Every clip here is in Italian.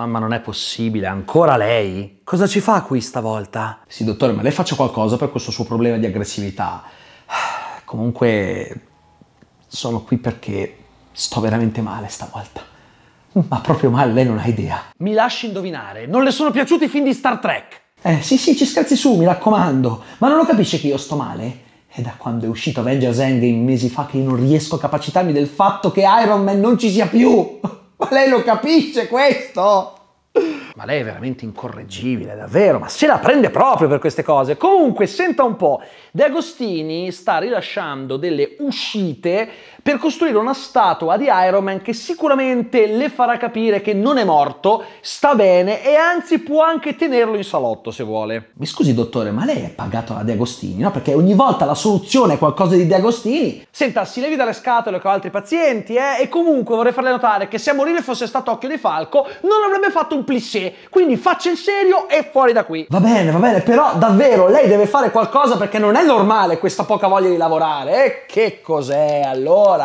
Ah, ma non è possibile, ancora lei? Cosa ci fa qui stavolta? Sì, dottore, ma lei faccia qualcosa per questo suo problema di aggressività. Comunque, sono qui perché sto veramente male stavolta. Ma proprio male, lei non ha idea. Mi lasci indovinare, non le sono piaciuti i film di Star Trek? Eh, sì, sì, ci scherzi su, mi raccomando. Ma non lo capisce che io sto male? È da quando è uscito Avengers Endgame mesi fa che io non riesco a capacitarmi del fatto che Iron Man non ci sia più. Lei lo capisce questo? Ma lei è veramente incorreggibile, davvero, ma se la prende proprio per queste cose. Comunque, senta un po', De Agostini sta rilasciando delle uscite per costruire una statua di Iron Man che sicuramente le farà capire che non è morto, sta bene e anzi può anche tenerlo in salotto se vuole. Mi scusi dottore, ma lei è pagato da De Agostini, no? Perché ogni volta la soluzione è qualcosa di De Agostini. Senta, si levi dalle scatole con altri pazienti, eh? E comunque vorrei farle notare che se a morire fosse stato Occhio di Falco non avrebbe fatto un plissé, quindi faccia il serio e fuori da qui. Va bene, va bene, però davvero lei deve fare qualcosa perché non è normale questa poca voglia di lavorare. E che cos'è allora?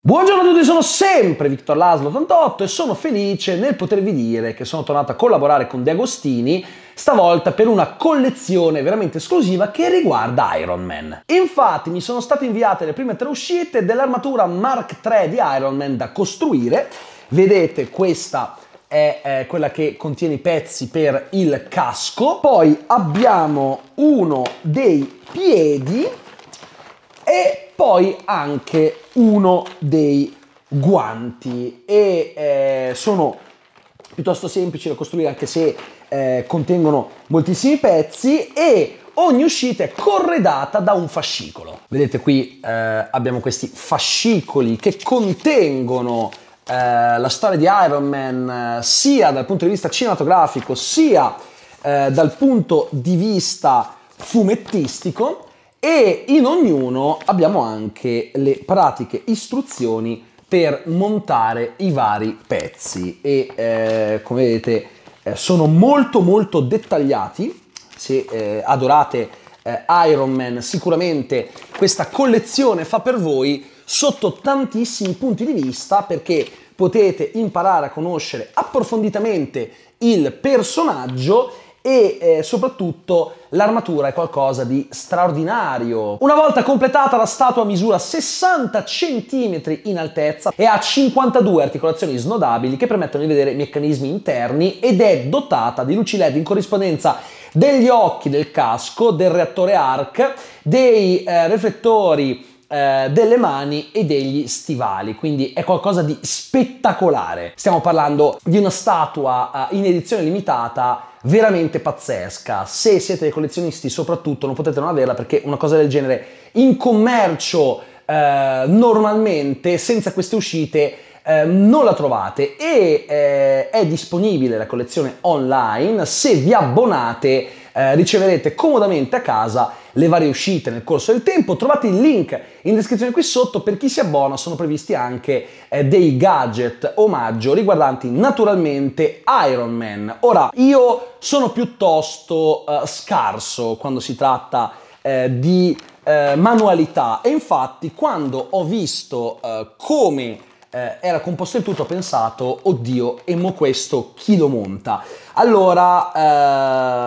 Buongiorno a tutti, sono sempre Victor Laslo 88 e sono felice nel potervi dire che sono tornato a collaborare con De Agostini, stavolta per una collezione veramente esclusiva che riguarda Iron Man. Infatti mi sono state inviate le prime tre uscite dell'armatura Mark III di Iron Man da costruire. Vedete questa è eh, quella che contiene i pezzi per il casco. Poi abbiamo uno dei piedi e poi anche uno dei guanti e eh, sono piuttosto semplici da costruire anche se eh, contengono moltissimi pezzi e ogni uscita è corredata da un fascicolo. Vedete qui eh, abbiamo questi fascicoli che contengono eh, la storia di Iron Man eh, sia dal punto di vista cinematografico sia eh, dal punto di vista fumettistico e in ognuno abbiamo anche le pratiche istruzioni per montare i vari pezzi. E eh, come vedete sono molto molto dettagliati. Se adorate Iron Man sicuramente questa collezione fa per voi sotto tantissimi punti di vista perché potete imparare a conoscere approfonditamente il personaggio e eh, soprattutto l'armatura è qualcosa di straordinario. Una volta completata la statua misura 60 cm in altezza e ha 52 articolazioni snodabili che permettono di vedere meccanismi interni ed è dotata di luci LED in corrispondenza degli occhi del casco, del reattore ARC, dei eh, riflettori eh, delle mani e degli stivali, quindi è qualcosa di spettacolare. Stiamo parlando di una statua eh, in edizione limitata veramente pazzesca. Se siete dei collezionisti, soprattutto, non potete non averla perché una cosa del genere in commercio eh, normalmente senza queste uscite eh, non la trovate e eh, è disponibile la collezione online. Se vi abbonate eh, riceverete comodamente a casa le varie uscite nel corso del tempo. Trovate il link in descrizione qui sotto. Per chi si abbona sono previsti anche eh, dei gadget omaggio riguardanti naturalmente Iron Man. Ora, io sono piuttosto uh, scarso quando si tratta uh, di uh, manualità e infatti quando ho visto come eh, era composto il tutto, ho pensato, oddio, e mo questo chi lo monta? Allora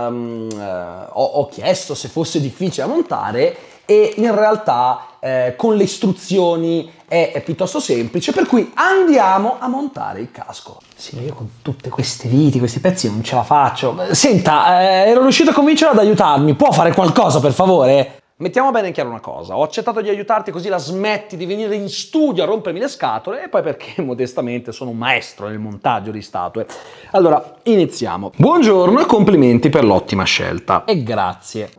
ehm, eh, ho, ho, chiesto se fosse difficile da montare e in realtà eh, con le istruzioni è, è, piuttosto semplice, per cui andiamo a montare il casco. Sì, io con tutte queste viti, questi pezzi non ce la faccio. Senta, eh, ero riuscito a convincerla ad aiutarmi, può fare qualcosa per favore? Mettiamo bene in chiaro una cosa, ho accettato di aiutarti così la smetti di venire in studio a rompermi le scatole e poi perché modestamente sono un maestro nel montaggio di statue. Allora, iniziamo. Buongiorno e complimenti per l'ottima scelta. E grazie.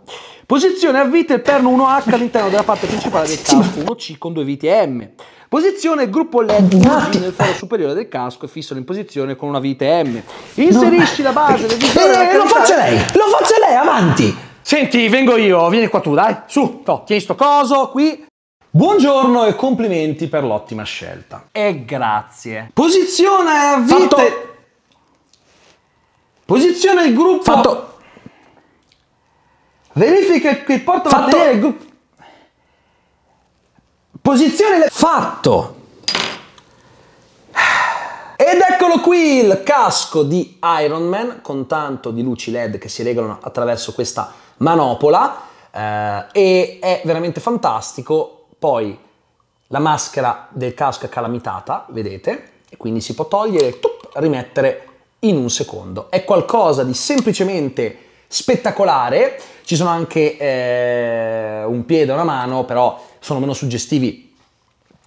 Posizione a vite il perno 1H all'interno della parte principale del casco 1C con due viti M. Posizione gruppo LED nel foro superiore del casco e fissalo in posizione con una vite M. Inserisci la base del visore. Eh, lo faccia lei, lo faccia lei, avanti! Senti, vengo io, vieni qua tu, dai, su, to, tieni sto coso qui. Buongiorno e complimenti per l'ottima scelta. E grazie. Posizione a vite... Fatto. Posizione il gruppo... Fatto. Verifica che il portabandiere del gruppo... Posizione le- fatto. Ed eccolo qui il casco di Iron Man con tanto di luci LED che si regolano attraverso questa manopola eh, e è veramente fantastico. Poi la maschera del casco è calamitata, vedete, e quindi si può togliere e rimettere in un secondo. È qualcosa di semplicemente spettacolare. Ci sono anche eh, un piede e una mano, però sono meno suggestivi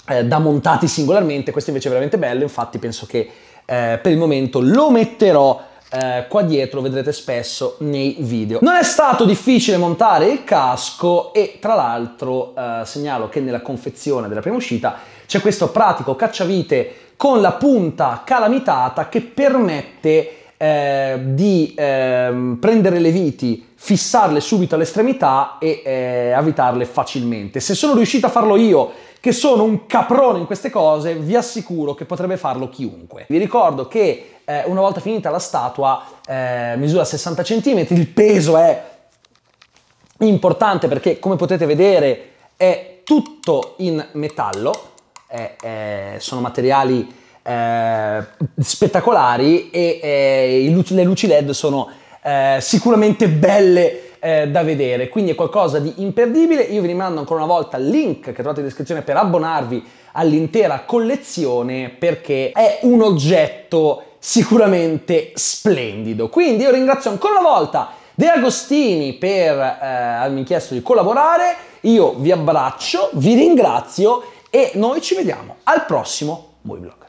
eh, da montati singolarmente, questo invece è veramente bello, infatti penso che eh, per il momento lo metterò eh, qua dietro, vedrete spesso nei video. Non è stato difficile montare il casco e tra l'altro eh, segnalo che nella confezione della prima uscita c'è questo pratico cacciavite con la punta calamitata che permette eh, di ehm, prendere le viti, fissarle subito all'estremità e eh, avvitarle facilmente. Se sono riuscito a farlo io che sono un caprone in queste cose, vi assicuro che potrebbe farlo chiunque. Vi ricordo che eh, una volta finita la statua eh, misura 60 cm, il peso è importante perché come potete vedere è tutto in metallo, è, sono materiali eh, spettacolari e eh, le luci LED sono eh, sicuramente belle eh, da vedere, quindi è qualcosa di imperdibile. Io vi rimando ancora una volta il link che trovate in descrizione per abbonarvi all'intera collezione perché è un oggetto sicuramente splendido. Quindi io ringrazio ancora una volta De Agostini per eh, avermi chiesto di collaborare, io vi abbraccio, vi ringrazio e noi ci vediamo al prossimo Movie Vlog.